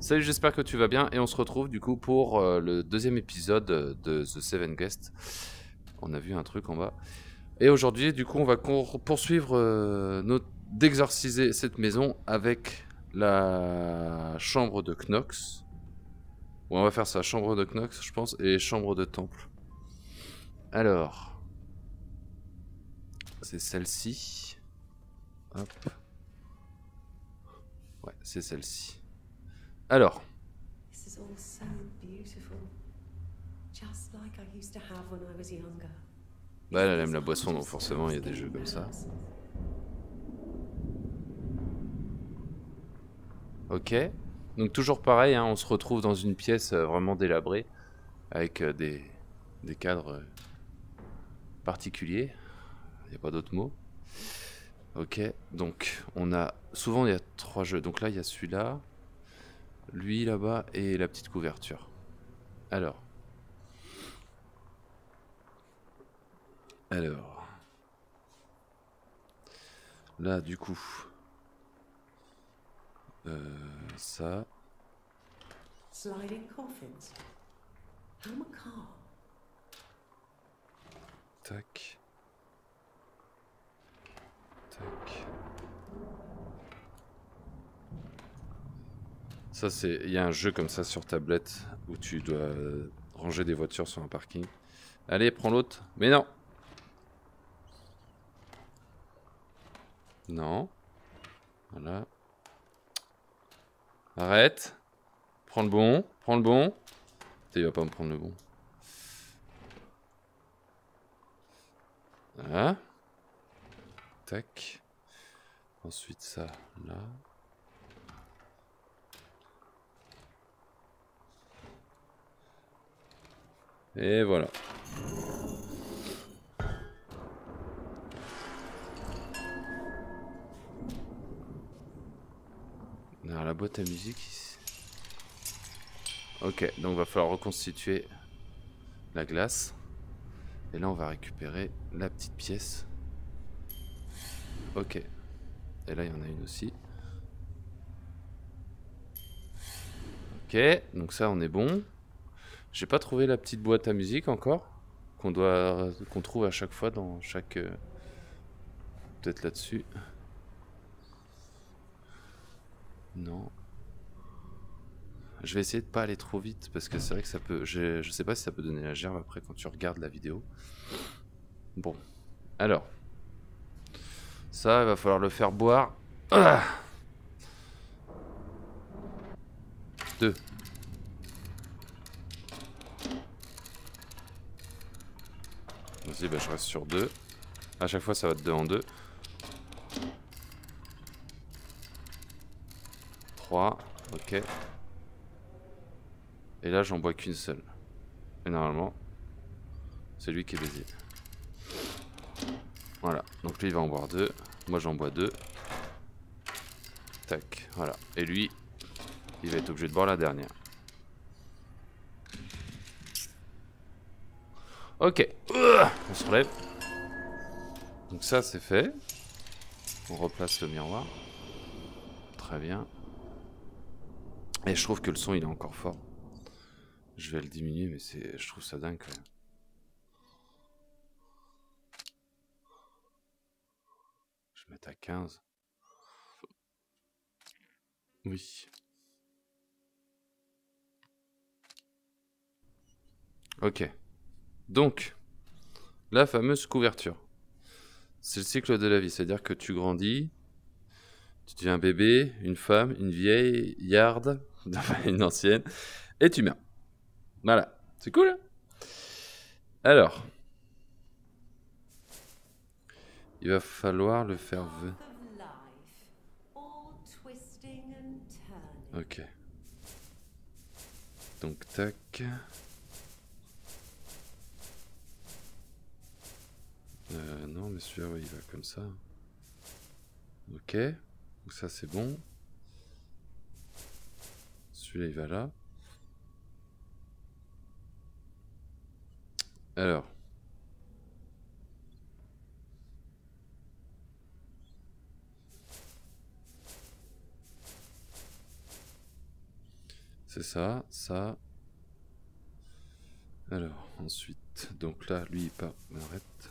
Salut, j'espère que tu vas bien et on se retrouve du coup pour euh, le deuxième épisode de The Seven Guests. On a vu un truc en bas. Et aujourd'hui, du coup, on va poursuivre euh, notre d'exorciser cette maison avec la chambre de Knox. on va faire ça, chambre de Knox, je pense, et chambre de temple. Alors, c'est celle-ci. Hop. Ouais, c'est celle-ci. Alors. Bah, elle aime la boisson, donc forcément, il y a des jeux comme ça. Ok. Donc toujours pareil, hein, on se retrouve dans une pièce euh, vraiment délabrée, avec euh, des, des cadres euh, particuliers. Il n'y a pas d'autre mot. Ok, donc on a... Souvent il y a trois jeux. Donc là il y a celui-là, lui là-bas et la petite couverture. Alors. Alors. Là du coup. Euh, ça. Tac. Tac. Ça c'est, il y a un jeu comme ça sur tablette où tu dois ranger des voitures sur un parking. Allez, prends l'autre. Mais non. Non. Voilà. Arrête. Prends le bon. Prends le bon. Il va pas me prendre le bon. Voilà. Tac. Ensuite ça, là. Et voilà. Alors la boîte à musique ici. Ok, donc va falloir reconstituer la glace. Et là on va récupérer la petite pièce. Ok. Et là il y en a une aussi. Ok, donc ça on est bon. J'ai pas trouvé la petite boîte à musique encore. Qu'on doit qu'on trouve à chaque fois dans chaque... Euh, peut-être là-dessus. Non. Je vais essayer de pas aller trop vite parce que c'est vrai que ça peut. Je, je sais pas si ça peut donner la gerbe après quand tu regardes la vidéo. Bon. Alors. Ça, il va falloir le faire boire. Ah Deux. Vas-y, bah, je reste sur deux. À chaque fois, ça va de deux en deux. 3, ok. Et là, j'en bois qu'une seule. Et normalement, c'est lui qui est baisé. Voilà, donc lui il va en boire deux. Moi j'en bois deux. Tac, voilà. Et lui, il va être obligé de boire la dernière. Ok, on se relève. Donc ça c'est fait. On replace le miroir. Très bien. Et je trouve que le son il est encore fort. Je vais le diminuer, mais je trouve ça dingue quand même. Je vais mettre à 15. Oui. Ok. Donc, la fameuse couverture. C'est le cycle de la vie, c'est-à-dire que tu grandis, tu deviens un bébé, une femme, une vieille, yard, une ancienne, et tu meurs. Voilà, c'est cool. Hein? Alors, il va falloir le faire Ok. Donc, tac. Euh, non, mais celui-là, il va comme ça. Ok. Donc ça, c'est bon. Celui-là, il va là. Alors. C'est ça, ça. Alors, ensuite, donc là, lui il part, arrête.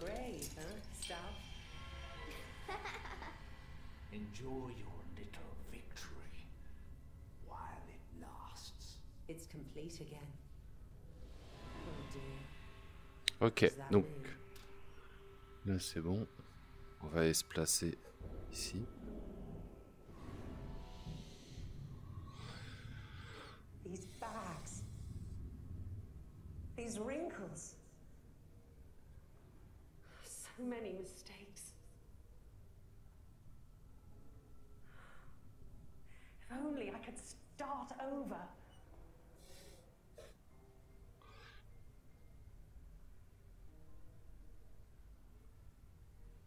grave, huh, Stav? Enjoy your little victory while it lasts. It's complete again. Oh dear. Ok, donc là c'est bon. On va aller se placer ici. Bags. These wrinkles. So many mistakes. If only I could start over.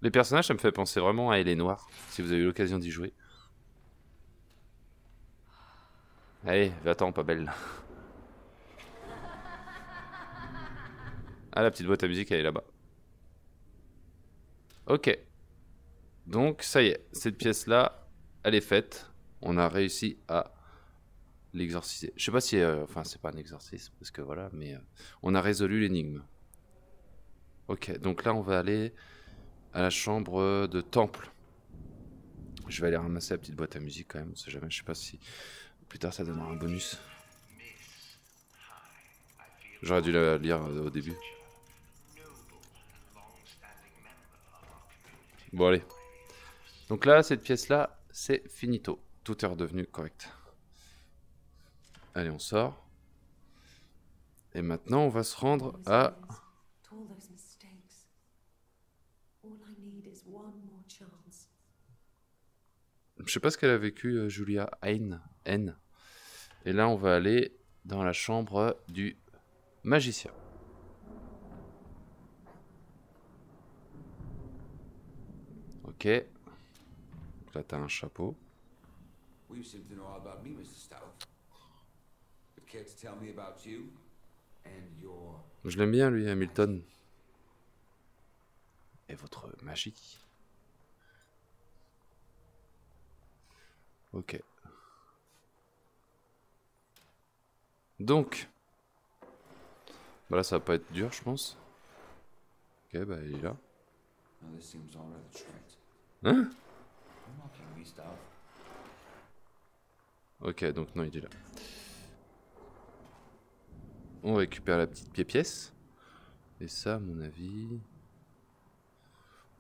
Les personnages, ça me fait penser vraiment à Elle est Noire, si vous avez eu l'occasion d'y jouer. Allez, va-t'en, pas belle. Ah, la petite boîte à musique, elle est là-bas. Ok. Donc, ça y est, cette pièce-là, elle est faite. On a réussi à l'exorciser. Je sais pas si... euh, Enfin, c'est pas un exorcisme, parce que voilà, mais... euh, on a résolu l'énigme. Ok, donc là, on va aller à la chambre de temple. Je vais aller ramasser la petite boîte à musique quand même, on sait jamais, je sais pas si plus tard ça donnera un bonus. J'aurais dû la lire euh, au début. Bon allez. Donc là, cette pièce-là, c'est finito. Tout est redevenu correct. Allez, on sort. Et maintenant, on va se rendre à... To all those mistakes. All I need is one more chance. Je sais pas ce qu'elle a vécu, euh, Julia Hain. N. Et là, on va aller dans la chambre du magicien. Ok. Donc là, t'as un chapeau. Well, you seem to know all about me, Mr. Stout? But care to tell me about you and your Je l'aime bien, lui, Hamilton. Et votre magie. Ok. Donc. Bah là, ça va pas être dur, je pense. Ok, bah il est là. Hein. Ok, donc non, il est là. On récupère la petite pied-pièce. Et ça, à mon avis...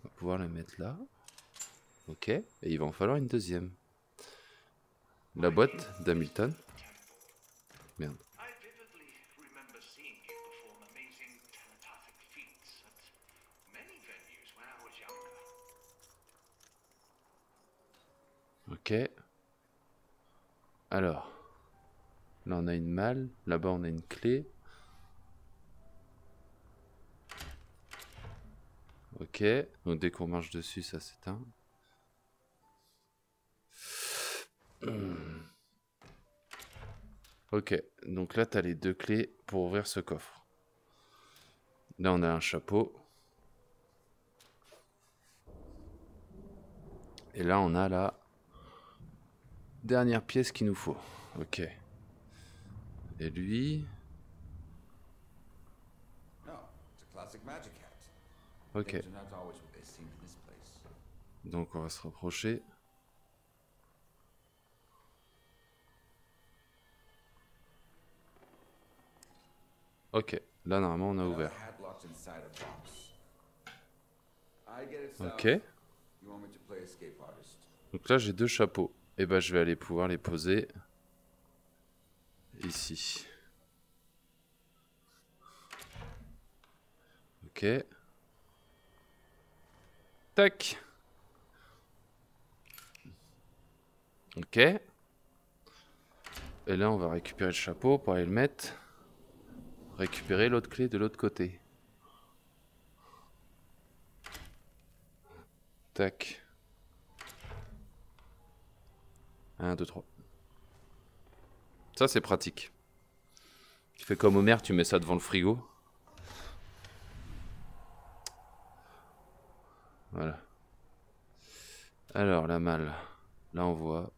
On va pouvoir la mettre là. Ok, et il va en falloir une deuxième. La boîte d'Hamilton. Merde. Ok. Alors. Là, on a une malle. Là-bas, on a une clé. Ok. Donc, dès qu'on marche dessus, ça s'éteint. Hmm. Ok. Donc là, tu as les deux clés pour ouvrir ce coffre. Là, on a un chapeau. Et là, on a la dernière pièce qu'il nous faut. Ok. Et lui... Ok. Donc on va se rapprocher. Ok. Là, normalement, on a ouvert. Ok. Donc là, j'ai deux chapeaux. Et ben, je vais aller pouvoir les poser ici. Ok. Tac. Ok. Et là, on va récupérer le chapeau pour aller le mettre. Récupérer l'autre clé de l'autre côté. Tac. 1, 2, 3. Ça, c'est pratique. Tu fais comme Homer, tu mets ça devant le frigo. Voilà. Alors, la malle. Là, on voit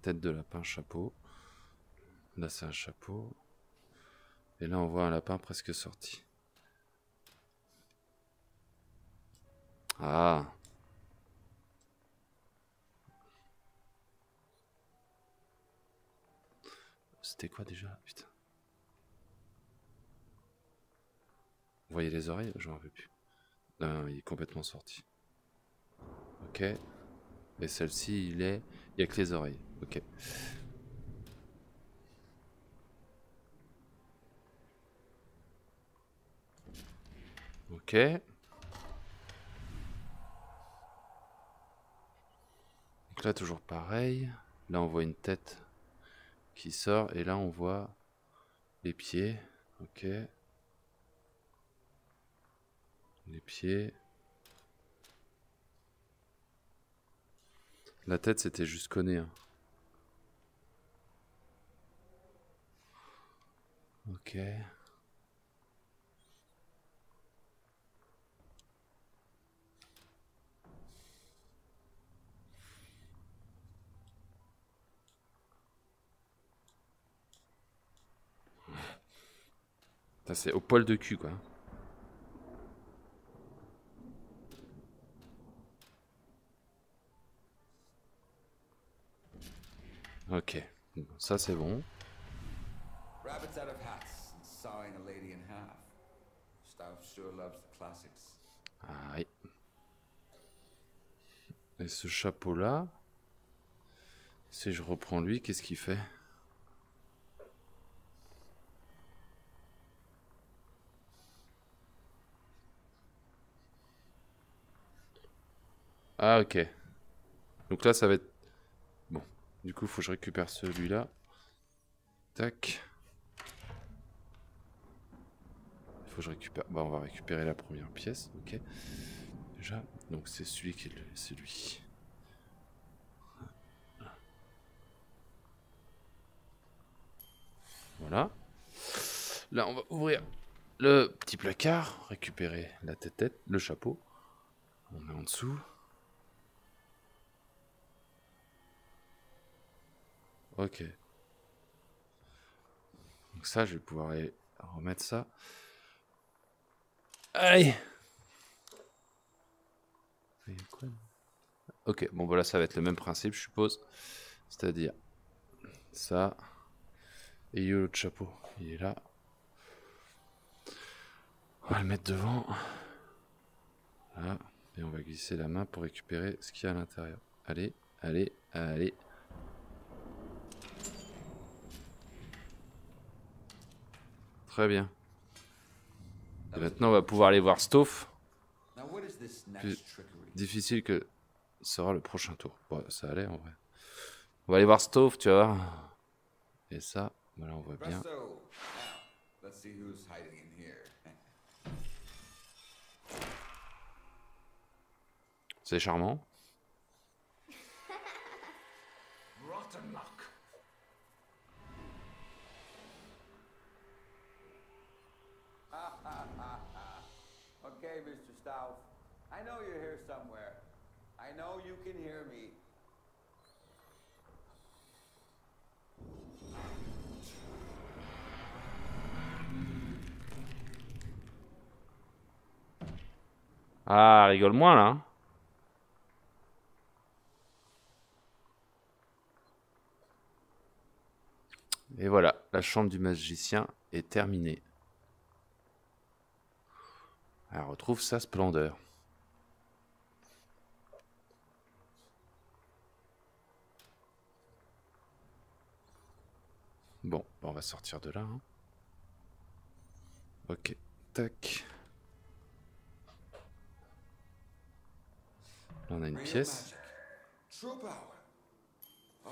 tête de lapin, chapeau. Là, c'est un chapeau. Et là, on voit un lapin presque sorti. Ah. C'était quoi déjà Putain? Vous voyez les oreilles? Je m'en rappelle plus. Non, il est complètement sorti. Ok. Et celle-ci, il est... Il n'y a que les oreilles. Ok. Ok. Donc là, toujours pareil. Là, on voit une tête qui sort. Et là, on voit les pieds. Ok. Les pieds. La tête, c'était juste conné. hein. Ok. C'est au poil de cul, quoi. Ok. Ça, c'est bon. Rabbits out of hats and sawing a lady in half. Stout sure loves the classics. Aïe. Et ce chapeau-là, si je reprends lui, qu'est-ce qu'il fait? Ah, ok. Donc là, ça va être... Bon. Du coup, faut que je récupère celui-là. Tac. Il faut que je récupère... Bah, on va récupérer la première pièce, ok. Déjà, donc c'est celui qui est le... c'est lui. Voilà. Là, on va ouvrir le petit placard, récupérer la tête-tête, le chapeau. On met en dessous. Ok. Donc ça, je vais pouvoir aller remettre ça. Allez y Ok, bon voilà, ça va être le même principe, je suppose. C'est-à-dire ça. Et il y a l'autre chapeau. Il est là. On va le mettre devant. Et on va glisser la main pour récupérer ce qu'il y a à l'intérieur. Allez, allez, allez. Très bien. Et maintenant, on va pouvoir aller voir next Plus difficile que sera le prochain tour. Bon, ça allait en vrai. On va aller voir Stove, tu vois. Et ça, voilà, on voit bien. Presto! Now, somewhere. I know you can hear me. Ah, rigole moins là. hein. Et voilà, la chambre du magicien est terminée. Elle retrouve sa splendeur. Bon, bah, on va sortir de là. hein. Ok, tac. Là, on a une pièce. Ah.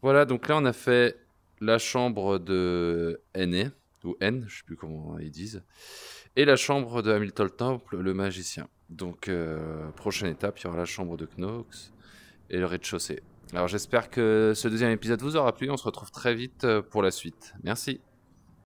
Voilà, donc là, on a fait la chambre de N, ou N, je sais plus comment ils disent, et la chambre de Hamilton Temple, le magicien. Donc, euh, prochaine étape, il y aura la chambre de Knox et le rez-de-chaussée. Alors, j'espère que ce deuxième épisode vous aura plu. On se retrouve très vite euh, pour la suite. Merci.